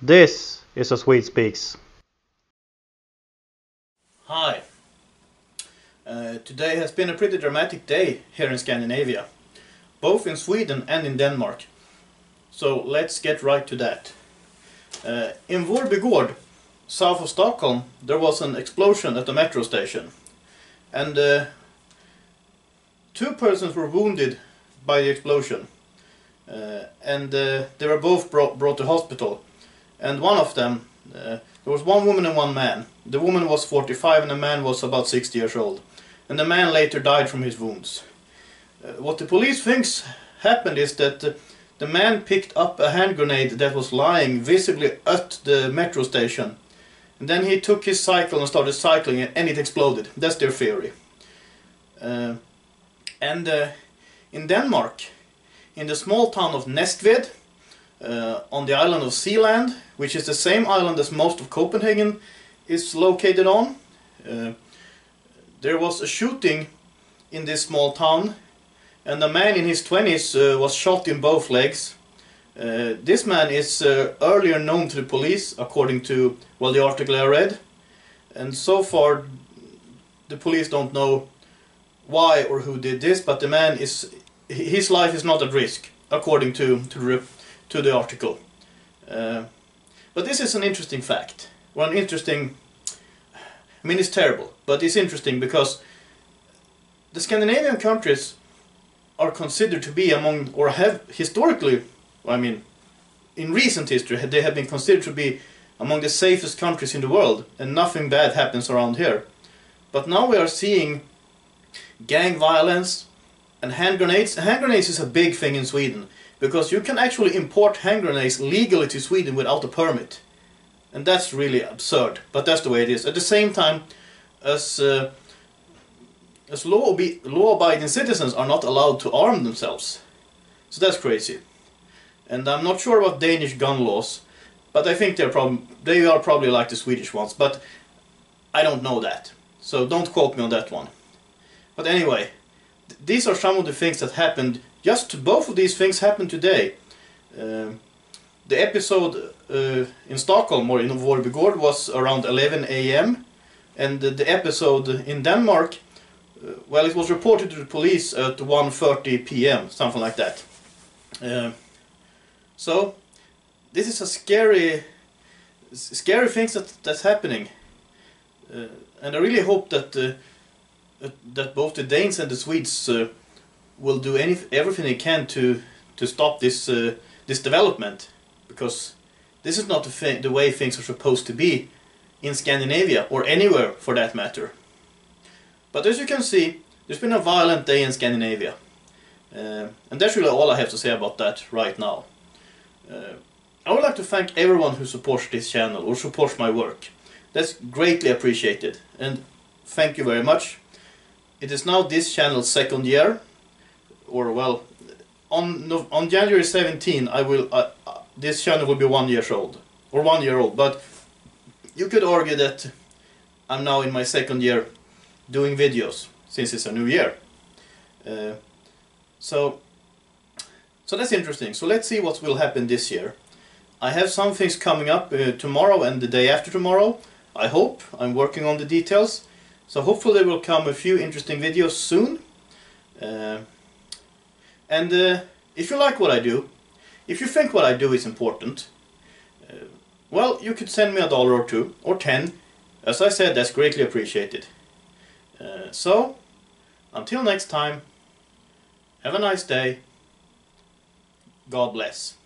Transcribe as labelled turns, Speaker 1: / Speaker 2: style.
Speaker 1: This is a Swede Speaks.
Speaker 2: Hi. Uh, today has been a pretty dramatic day here in Scandinavia, both in Sweden and in Denmark. So let's get right to that. Uh, in Vårbygård, south of Stockholm, there was an explosion at the metro station. And uh, two persons were wounded by the explosion. Uh, and uh, they were both brought, brought to hospital. And one of them, uh, there was one woman and one man. The woman was 45 and the man was about 60 years old. And the man later died from his wounds. Uh, what the police thinks happened is that uh, the man picked up a hand grenade that was lying visibly at the metro station. And then he took his cycle and started cycling it and it exploded. That's their theory. Uh, and uh, in Denmark, in the small town of Næstved, uh, on the island of Sealand, which is the same island as most of Copenhagen is located on. Uh, there was a shooting in this small town and a man in his 20s uh, was shot in both legs. Uh, this man is uh, earlier known to the police according to well the article I read and so far the police don't know why or who did this but the man is his life is not at risk according to to the, to the article. Uh, but this is an interesting fact. One interesting I mean, it's terrible, but it's interesting because the Scandinavian countries are considered to be among, or have historically, I mean, in recent history, they have been considered to be among the safest countries in the world, and nothing bad happens around here. But now we are seeing gang violence and hand grenades. Hand grenades is a big thing in Sweden because you can actually import hand grenades legally to Sweden without a permit. And that's really absurd, but that's the way it is. At the same time, as uh, as law-abiding citizens are not allowed to arm themselves. So that's crazy. And I'm not sure about Danish gun laws, but I think they're prob they are probably like the Swedish ones, but I don't know that. So don't quote me on that one. But anyway, these are some of the things that happened. Just both of these things happened today. Uh, the episode uh, in Stockholm or in Vårby Gård was around 11 a.m. and the, the, episode in Denmark, uh, well, it was reported to the police at 1.30 p.m., something like that. Uh, so, this is a scary, scary thing that, that's happening. Uh, and I really hope that uh, that both the Danes and the Swedes uh, will do any, everything they can to to stop this this development because this is not the, the way things are supposed to be in Scandinavia or anywhere for that matter. But as you can see, there's been a violent day in Scandinavia. Uh, and that's really all I have to say about that right now. Uh, I would like to thank everyone who supports this channel or supports my work. That's greatly appreciated and thank you very much. It is now this channel's second year, or well, on on January 17 I will uh, this channel will be one years old or one year old but you could argue that I'm now in my second year doing videos since it's a new year. Uh, so so that's interesting. So let's see what will happen this year. I have some things coming up uh, tomorrow and the day after tomorrow I hope. I'm working on the details so hopefully there will come a few interesting videos soon uh, and uh, if you like what I do if you think what I do is important, uh, well, you could send me a dollar or two, or ten. As I said, that's greatly appreciated. Uh, so, until next time, have a nice day. God bless.